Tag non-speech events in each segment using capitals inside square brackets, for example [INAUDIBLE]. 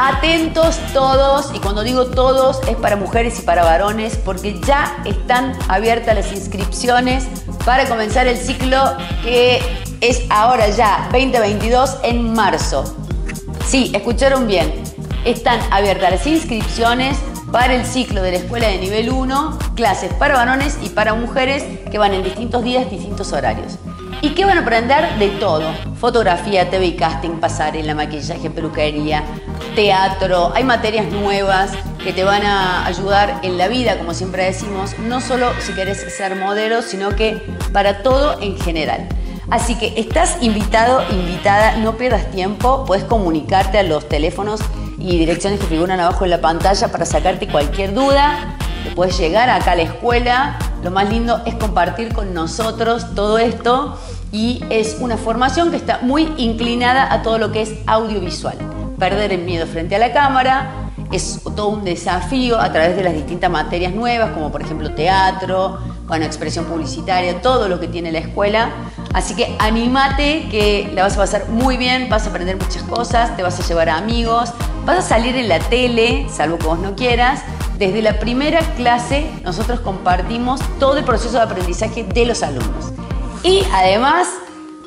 Atentos todos, y cuando digo todos es para mujeres y para varones, porque ya están abiertas las inscripciones para comenzar el ciclo que es ahora ya, 2022, en marzo. Sí, escucharon bien. Están abiertas las inscripciones para el ciclo de la escuela de nivel 1, clases para varones y para mujeres que van en distintos días, distintos horarios. ¿Y qué van a aprender? De todo. Fotografía, TV y casting, pasarela, maquillaje, peluquería, teatro. Hay materias nuevas que te van a ayudar en la vida, como siempre decimos, no solo si querés ser modelo, sino que para todo en general. Así que estás invitado, invitada, no pierdas tiempo, puedes comunicarte a los teléfonos y direcciones que figuran abajo en la pantalla para sacarte cualquier duda. Te puedes llegar acá a la escuela. Lo más lindo es compartir con nosotros todo esto y es una formación que está muy inclinada a todo lo que es audiovisual. Perder el miedo frente a la cámara, es todo un desafío a través de las distintas materias nuevas, como por ejemplo teatro, con expresión publicitaria, todo lo que tiene la escuela. Así que animate que la vas a pasar muy bien, vas a aprender muchas cosas, te vas a llevar a amigos, vas a salir en la tele, salvo que vos no quieras. Desde la primera clase nosotros compartimos todo el proceso de aprendizaje de los alumnos. Y además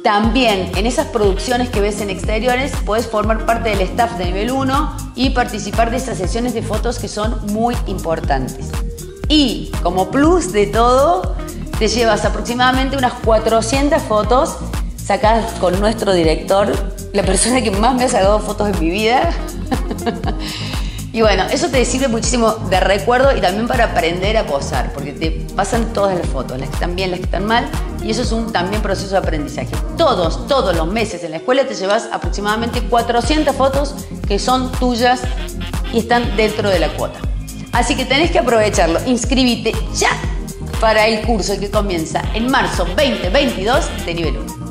también en esas producciones que ves en exteriores puedes formar parte del staff de nivel 1 y participar de esas sesiones de fotos que son muy importantes. Y como plus de todo, te llevas aproximadamente unas 400 fotos sacadas con nuestro director, la persona que más me ha sacado fotos en mi vida. [LAUGHS] Y bueno, eso te sirve muchísimo de recuerdo y también para aprender a posar, porque te pasan todas las fotos, las que están bien, las que están mal, y eso es un también proceso de aprendizaje. Todos, todos los meses en la escuela te llevas aproximadamente 400 fotos que son tuyas y están dentro de la cuota. Así que tenés que aprovecharlo. Inscribite ya para el curso que comienza en marzo 2022 de nivel 1.